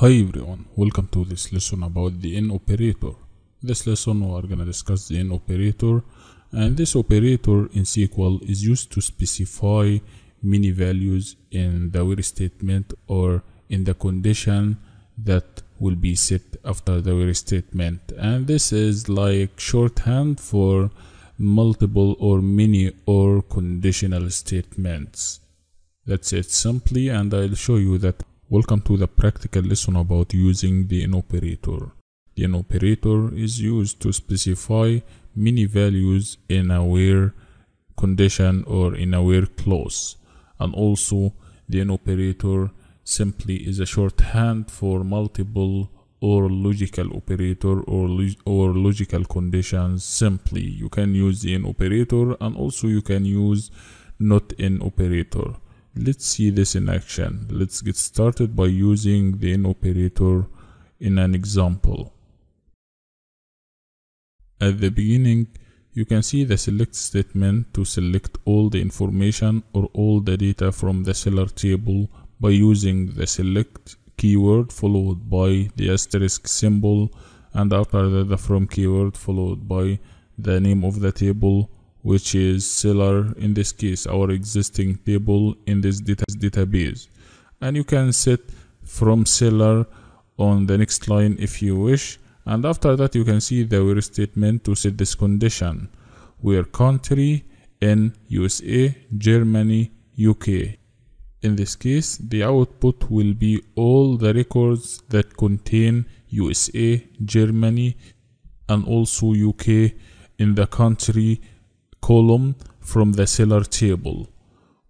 Hi everyone, welcome to this lesson about the in operator. This lesson we are going to discuss the in operator and this operator in SQL is used to specify many values in the where statement or in the condition that will be set after the where statement and this is like shorthand for multiple or many or conditional statements. That's it simply and I'll show you that Welcome to the practical lesson about using the in operator. The in operator is used to specify many values in a where condition or in a where clause. And also the in operator simply is a shorthand for multiple or logical operator or, or logical conditions simply. You can use the in operator and also you can use not in operator. Let's see this in action. Let's get started by using the in operator in an example. At the beginning, you can see the select statement to select all the information or all the data from the seller table by using the select keyword followed by the asterisk symbol and after that the from keyword followed by the name of the table which is seller in this case our existing table in this data database. And you can set from seller on the next line if you wish. And after that you can see the where statement to set this condition. Where country in USA, Germany, UK. In this case, the output will be all the records that contain USA, Germany, and also UK in the country column from the seller table.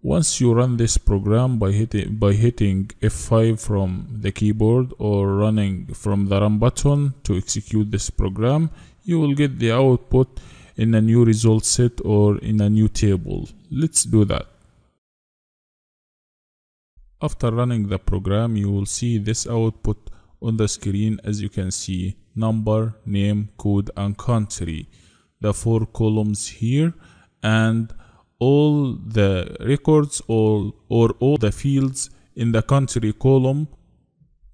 Once you run this program by hitting, by hitting F5 from the keyboard or running from the run button to execute this program, you will get the output in a new result set or in a new table. Let's do that. After running the program, you will see this output on the screen as you can see number, name, code, and country the four columns here and all the records or, or all the fields in the country column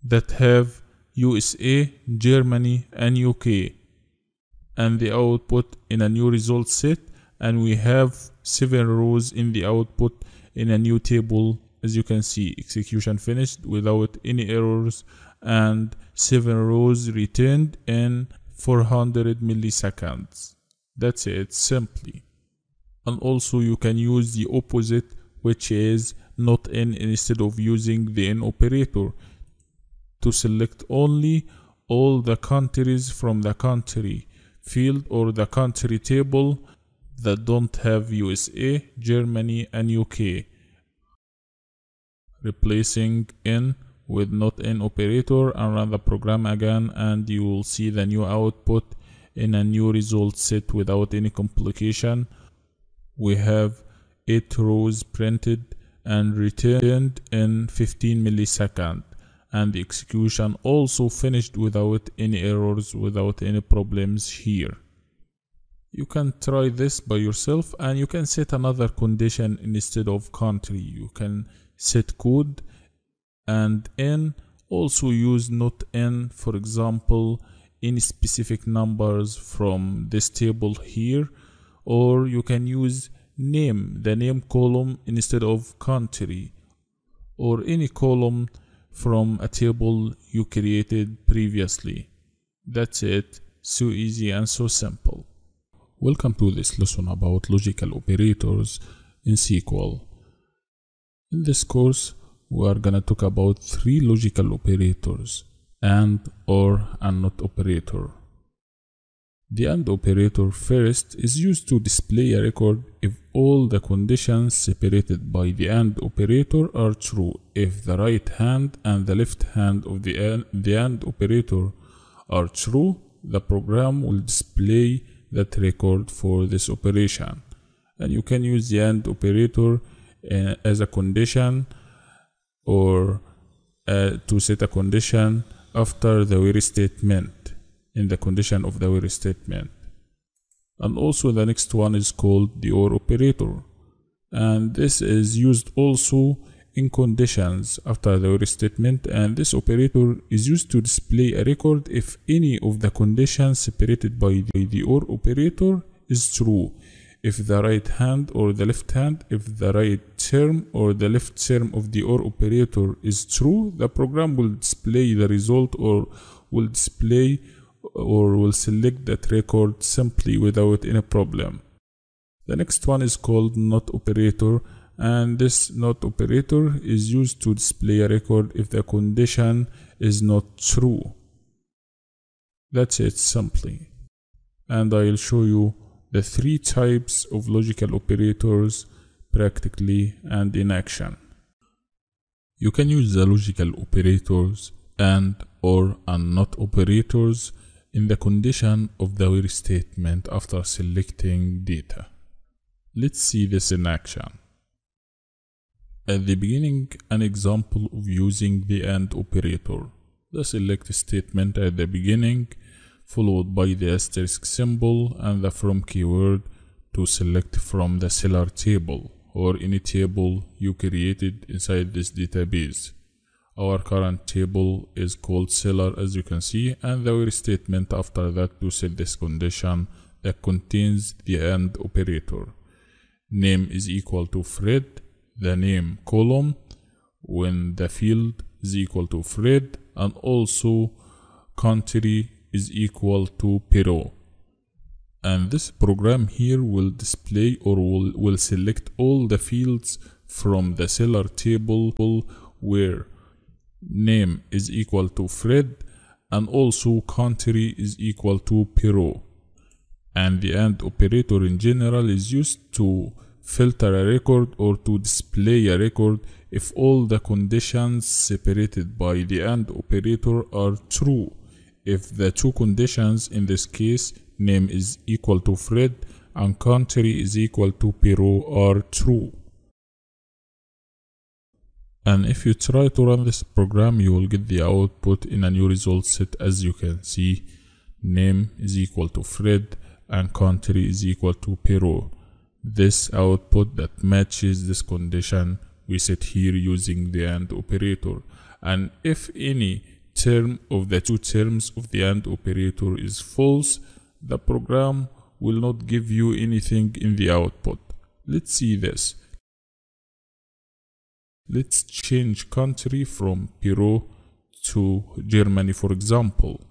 that have USA, Germany, and UK and the output in a new result set and we have seven rows in the output in a new table as you can see execution finished without any errors and seven rows returned in 400 milliseconds that's it simply. And also you can use the opposite which is not in instead of using the in operator to select only all the countries from the country field or the country table that don't have USA, Germany and UK. Replacing in with not in operator and run the program again and you will see the new output in a new result set without any complication. We have 8 rows printed and returned in 15 milliseconds and the execution also finished without any errors without any problems here. You can try this by yourself and you can set another condition instead of country. You can set code and in also use not in for example any specific numbers from this table here or you can use name the name column instead of country or any column from a table you created previously. That's it. So easy and so simple. Welcome to this lesson about logical operators in SQL in this course we are gonna talk about three logical operators and or and not operator. The AND operator first is used to display a record if all the conditions separated by the AND operator are true. If the right hand and the left hand of the AND, the AND operator are true, the program will display that record for this operation. And you can use the AND operator uh, as a condition or uh, to set a condition after the where statement in the condition of the where statement. And also the next one is called the OR operator. And this is used also in conditions after the where statement and this operator is used to display a record if any of the conditions separated by the, the OR operator is true if the right hand or the left hand, if the right term or the left term of the OR operator is true, the program will display the result or will display or will select that record simply without any problem. The next one is called NOT operator and this NOT operator is used to display a record if the condition is not true. That's it simply. And I'll show you the three types of logical operators practically and in action. You can use the logical operators and or and not operators in the condition of the where statement after selecting data. Let's see this in action. At the beginning, an example of using the AND operator. The select statement at the beginning followed by the asterisk symbol and the from keyword to select from the seller table or any table you created inside this database. Our current table is called seller as you can see and the where statement after that to set this condition that contains the AND operator. Name is equal to Fred, the name column when the field is equal to Fred and also country is equal to Peru. And this program here will display or will, will select all the fields from the seller table where name is equal to Fred and also country is equal to Peru. And the AND operator in general is used to filter a record or to display a record if all the conditions separated by the AND operator are true if the two conditions in this case name is equal to Fred and country is equal to Peru are true. And if you try to run this program, you will get the output in a new result set as you can see. Name is equal to Fred and country is equal to Peru. This output that matches this condition we set here using the AND operator. And if any term of the two terms of the AND operator is false, the program will not give you anything in the output. Let's see this. Let's change country from Peru to Germany for example.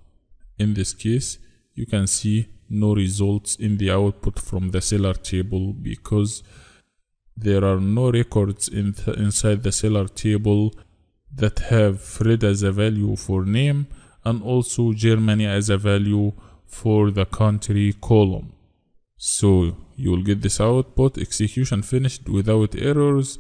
In this case, you can see no results in the output from the seller table because there are no records in th inside the seller table that have Fred as a value for name and also Germany as a value for the country column. So you'll get this output execution finished without errors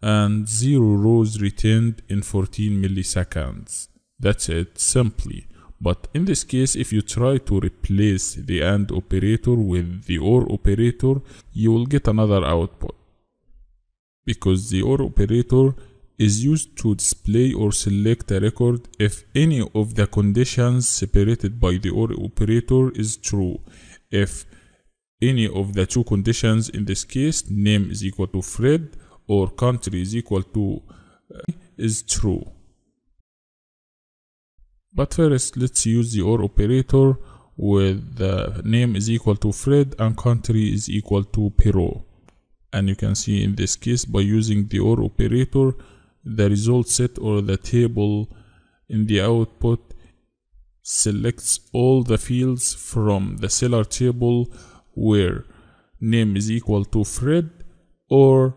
and zero rows returned in 14 milliseconds. That's it simply. But in this case, if you try to replace the AND operator with the OR operator, you will get another output. Because the OR operator is used to display or select a record if any of the conditions separated by the OR operator is true. If any of the two conditions in this case, name is equal to Fred or country is equal to uh, is true. But first, let's use the OR operator with the name is equal to Fred and country is equal to Peru. And you can see in this case by using the OR operator, the result set or the table in the output selects all the fields from the seller table where name is equal to Fred or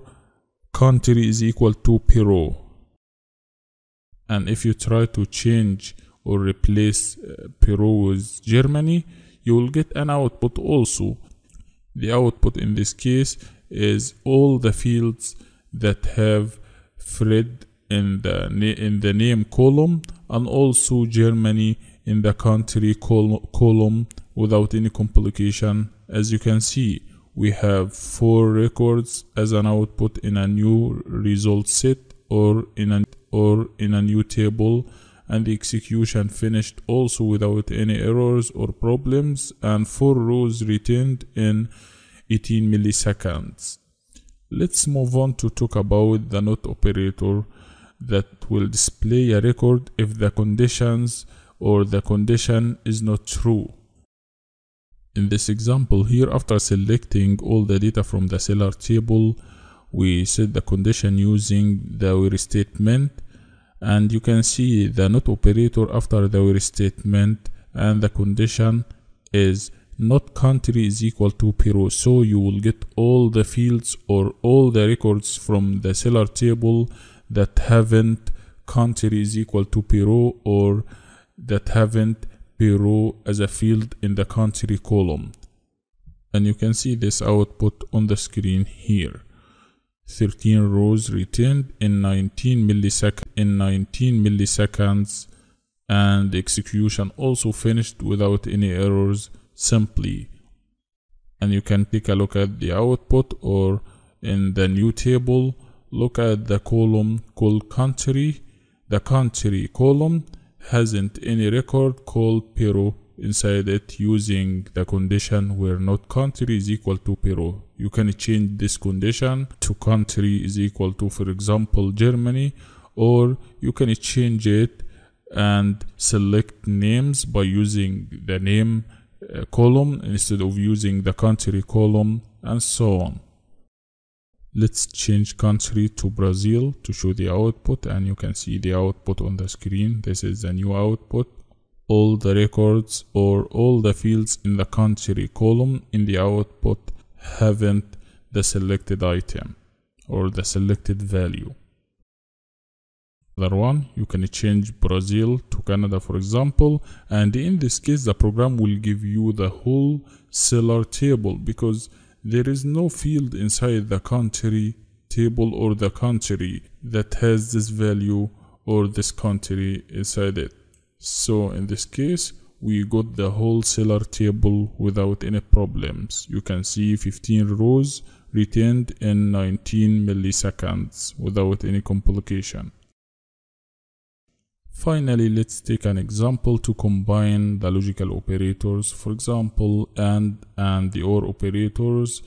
country is equal to Peru. And if you try to change or replace uh, Peru with Germany, you will get an output also. The output in this case is all the fields that have Fred in the in the name column and also Germany in the country col column without any complication. As you can see we have four records as an output in a new result set or in a or in a new table and the execution finished also without any errors or problems and four rows returned in 18 milliseconds let's move on to talk about the not operator that will display a record if the conditions or the condition is not true. In this example here, after selecting all the data from the seller table, we set the condition using the where statement and you can see the not operator after the where statement and the condition is not country is equal to Peru so you will get all the fields or all the records from the seller table that haven't country is equal to Peru or that haven't Peru as a field in the country column. And you can see this output on the screen here. 13 rows returned in 19 milliseconds in 19 milliseconds and execution also finished without any errors simply and you can take a look at the output or in the new table look at the column called country the country column hasn't any record called Peru inside it using the condition where not country is equal to Peru. You can change this condition to country is equal to, for example, Germany, or you can change it and select names by using the name Uh, column instead of using the country column and so on. Let's change country to Brazil to show the output and you can see the output on the screen. This is the new output all the records or all the fields in the country column in the output haven't the selected item or the selected value. Other one, you can change Brazil to Canada for example and in this case the program will give you the whole seller table because there is no field inside the country table or the country that has this value or this country inside it. So in this case, we got the whole seller table without any problems. You can see 15 rows retained in 19 milliseconds without any complication. Finally, let's take an example to combine the logical operators, for example, AND and the OR operators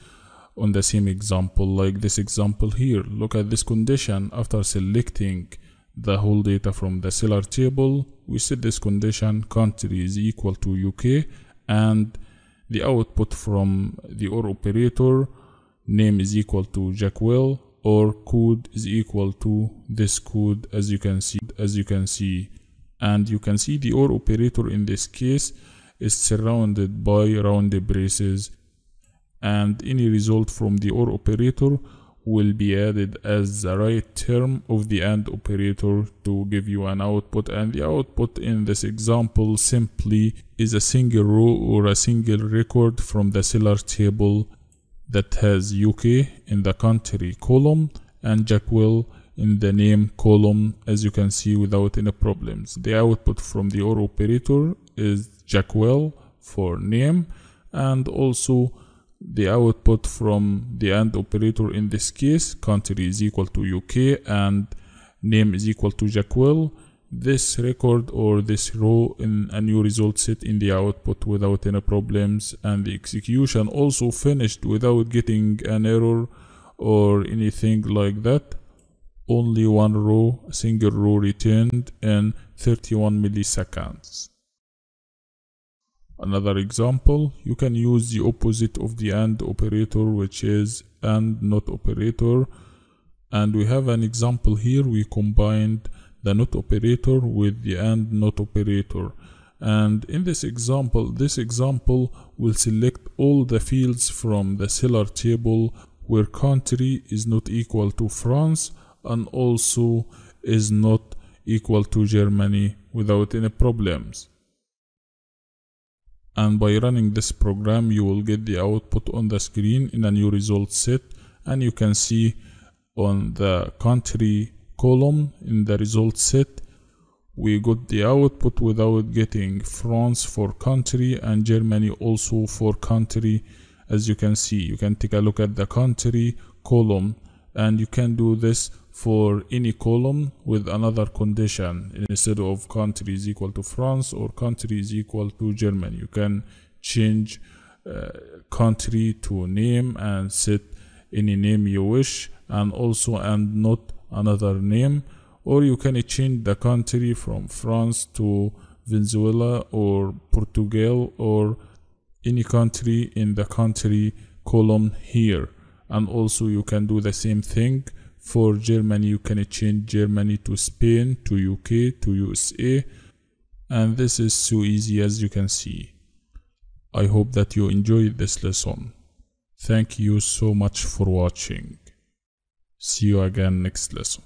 on the same example, like this example here. Look at this condition after selecting the whole data from the seller table we set this condition country is equal to UK and the output from the OR operator name is equal to Jackwell or code is equal to this code as you can see as you can see. And you can see the OR operator in this case is surrounded by round braces. And any result from the OR operator will be added as the right term of the AND operator to give you an output. And the output in this example simply is a single row or a single record from the seller table that has UK in the country column and Jackwell in the name column as you can see without any problems. The output from the OR operator is Jackwell for name and also the output from the AND operator in this case country is equal to UK and name is equal to Jackwell this record or this row in a new result set in the output without any problems and the execution also finished without getting an error or anything like that. Only one row single row returned in 31 milliseconds. Another example, you can use the opposite of the AND operator which is AND not operator. And we have an example here we combined the not operator with the AND not operator. And in this example this example will select all the fields from the seller table where country is not equal to France and also is not equal to Germany without any problems. And by running this program you will get the output on the screen in a new result set and you can see on the country column in the result set we got the output without getting France for country and Germany also for country as you can see you can take a look at the country column and you can do this for any column with another condition instead of country is equal to France or country is equal to Germany. You can change uh, country to name and set any name you wish and also and not another name or you can change the country from France to Venezuela or Portugal or any country in the country column here. And also you can do the same thing for Germany. You can change Germany to Spain to UK to USA and this is so easy as you can see. I hope that you enjoyed this lesson. Thank you so much for watching see you again next lesson